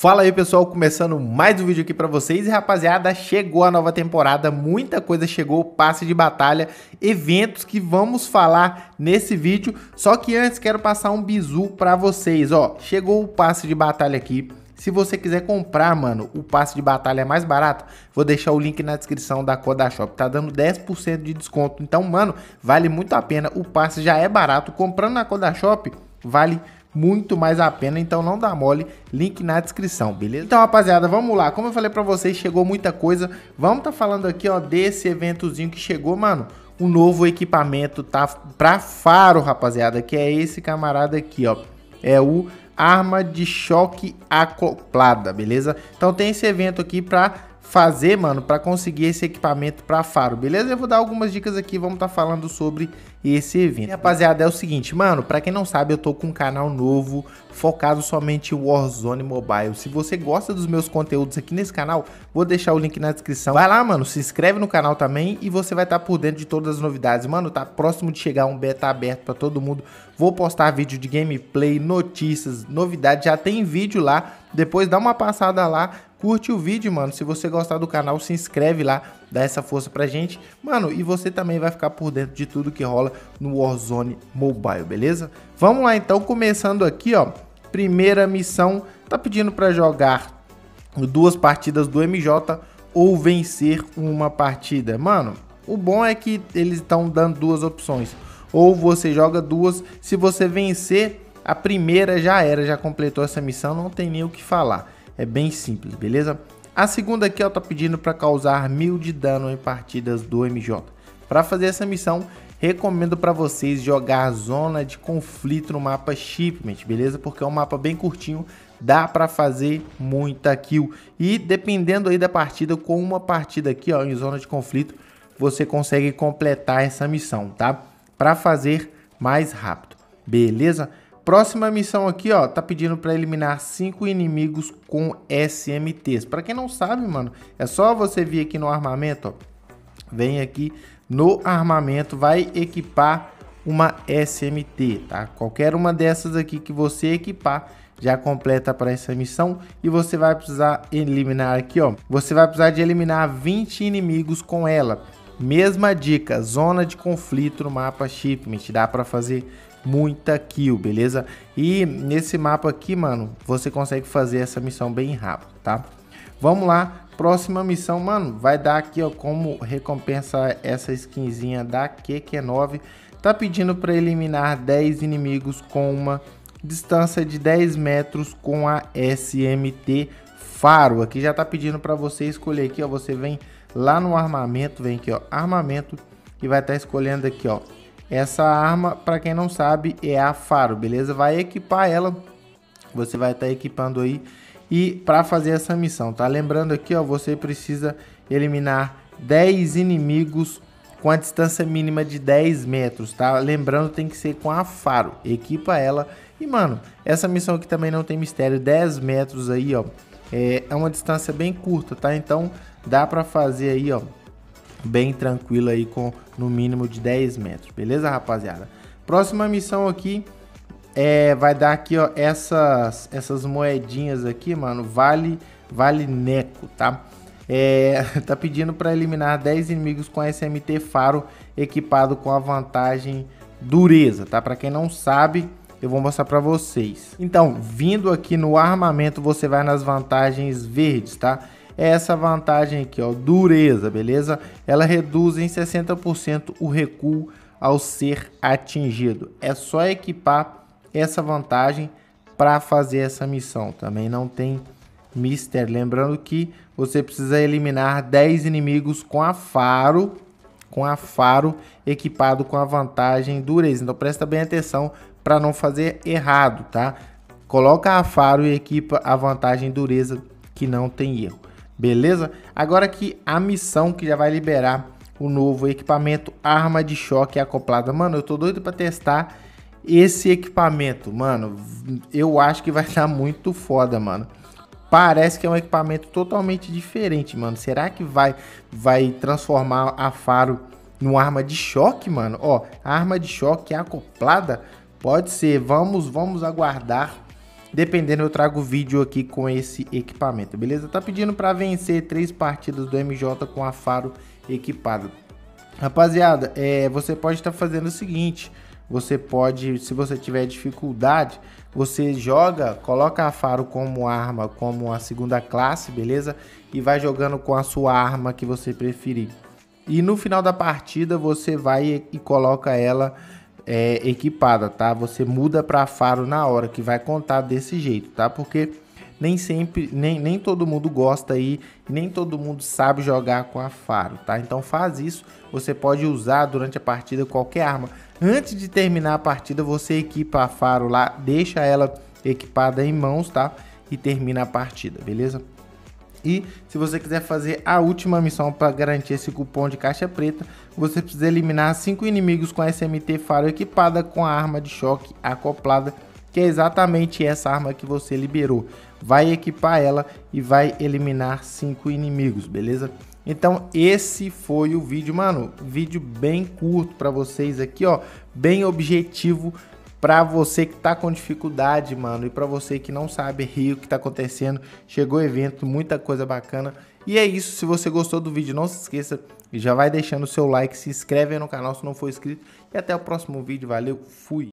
Fala aí pessoal, começando mais um vídeo aqui para vocês e rapaziada, chegou a nova temporada, muita coisa chegou, passe de batalha, eventos que vamos falar nesse vídeo, só que antes quero passar um bizu para vocês, ó, chegou o passe de batalha aqui, se você quiser comprar, mano, o passe de batalha mais barato, vou deixar o link na descrição da Coda Shop. Tá dando 10% de desconto. Então, mano, vale muito a pena. O passe já é barato. Comprando na Coda Shop, vale muito mais a pena, então não dá mole, link na descrição, beleza? Então, rapaziada, vamos lá, como eu falei pra vocês, chegou muita coisa, vamos tá falando aqui, ó, desse eventozinho que chegou, mano, um novo equipamento, tá, pra faro, rapaziada, que é esse camarada aqui, ó, é o arma de choque acoplada, beleza? Então tem esse evento aqui pra fazer, mano, para conseguir esse equipamento para faro, beleza? Eu vou dar algumas dicas aqui, vamos estar tá falando sobre esse evento. E, rapaziada, é o seguinte, mano, para quem não sabe, eu tô com um canal novo focado somente em Warzone Mobile. Se você gosta dos meus conteúdos aqui nesse canal, vou deixar o link na descrição. Vai lá, mano, se inscreve no canal também e você vai estar tá por dentro de todas as novidades. Mano, tá próximo de chegar um beta aberto para todo mundo. Vou postar vídeo de gameplay, notícias, novidades, já tem vídeo lá. Depois dá uma passada lá, curte o vídeo, mano. Se você gostar do canal, se inscreve lá, dá essa força pra gente. Mano, e você também vai ficar por dentro de tudo que rola no Warzone Mobile, beleza? Vamos lá então, começando aqui, ó. Primeira missão, tá pedindo para jogar duas partidas do MJ ou vencer uma partida. Mano, o bom é que eles estão dando duas opções. Ou você joga duas, se você vencer a primeira já era, já completou essa missão, não tem nem o que falar. É bem simples, beleza? A segunda aqui, ó, tá pedindo para causar mil de dano em partidas do MJ. Para fazer essa missão, recomendo para vocês jogar a zona de conflito no mapa Shipment, beleza? Porque é um mapa bem curtinho, dá para fazer muita kill. E dependendo aí da partida, com uma partida aqui, ó, em zona de conflito, você consegue completar essa missão, tá? Para fazer mais rápido, beleza? Próxima missão aqui, ó, tá pedindo para eliminar cinco inimigos com SMTs. Para quem não sabe, mano, é só você vir aqui no armamento, ó. Vem aqui no armamento, vai equipar uma SMT, tá? Qualquer uma dessas aqui que você equipar já completa para essa missão e você vai precisar eliminar aqui, ó. Você vai precisar de eliminar 20 inimigos com ela. Mesma dica, zona de conflito no mapa Shipment, dá para fazer muita kill, beleza? E nesse mapa aqui, mano, você consegue fazer essa missão bem rápido, tá? Vamos lá, próxima missão, mano, vai dar aqui, ó, como recompensa essa skinzinha da QQ9. Tá pedindo para eliminar 10 inimigos com uma distância de 10 metros com a SMT Faro. Aqui já tá pedindo para você escolher aqui, ó, você vem lá no armamento, vem aqui, ó, armamento e vai estar tá escolhendo aqui, ó, essa arma, para quem não sabe, é a Faro, beleza? Vai equipar ela, você vai estar tá equipando aí e para fazer essa missão, tá? Lembrando aqui, ó, você precisa eliminar 10 inimigos com a distância mínima de 10 metros, tá? Lembrando, tem que ser com a Faro, equipa ela. E, mano, essa missão aqui também não tem mistério, 10 metros aí, ó, é, é uma distância bem curta, tá? Então, dá para fazer aí, ó, bem tranquilo aí com no mínimo de 10 metros, beleza, rapaziada? Próxima missão aqui é, vai dar aqui, ó, essas, essas moedinhas aqui, mano, vale, vale neco, tá? É, tá pedindo para eliminar 10 inimigos com SMT Faro equipado com a vantagem dureza, tá? Para quem não sabe, eu vou mostrar para vocês. Então, vindo aqui no armamento, você vai nas vantagens verdes, tá? É essa vantagem aqui, ó, dureza, beleza? Ela reduz em 60% o recuo ao ser atingido. É só equipar essa vantagem para fazer essa missão. Também não tem mister. Lembrando que você precisa eliminar 10 inimigos com a faro, com a faro equipado com a vantagem dureza. Então presta bem atenção para não fazer errado, tá? Coloca a faro e equipa a vantagem dureza que não tem erro. Beleza? Agora aqui a missão que já vai liberar o novo equipamento arma de choque acoplada. Mano, eu tô doido para testar esse equipamento, mano. Eu acho que vai estar muito foda, mano. Parece que é um equipamento totalmente diferente, mano. Será que vai vai transformar a Faro numa arma de choque, mano? Ó, arma de choque acoplada pode ser. Vamos, vamos aguardar Dependendo, eu trago vídeo aqui com esse equipamento, beleza? Tá pedindo para vencer três partidas do MJ com a faro equipado. Rapaziada, é, você pode estar tá fazendo o seguinte: você pode, se você tiver dificuldade, você joga, coloca a faro como arma, como a segunda classe, beleza? E vai jogando com a sua arma que você preferir. E no final da partida você vai e coloca ela é, equipada, tá? Você muda para faro na hora, que vai contar desse jeito, tá? Porque nem sempre, nem, nem todo mundo gosta aí, nem todo mundo sabe jogar com a faro, tá? Então faz isso, você pode usar durante a partida qualquer arma. Antes de terminar a partida, você equipa a faro lá, deixa ela equipada em mãos, tá? E termina a partida, beleza? E se você quiser fazer a última missão para garantir esse cupom de caixa preta, você precisa eliminar 5 inimigos com a SMT Faro equipada com a arma de choque acoplada, que é exatamente essa arma que você liberou. Vai equipar ela e vai eliminar 5 inimigos, beleza? Então esse foi o vídeo, mano, vídeo bem curto para vocês aqui, ó, bem objetivo para você que tá com dificuldade, mano, e para você que não sabe rio o que tá acontecendo, chegou o evento, muita coisa bacana. E é isso, se você gostou do vídeo, não se esqueça, já vai deixando o seu like, se inscreve no canal se não for inscrito e até o próximo vídeo, valeu, fui.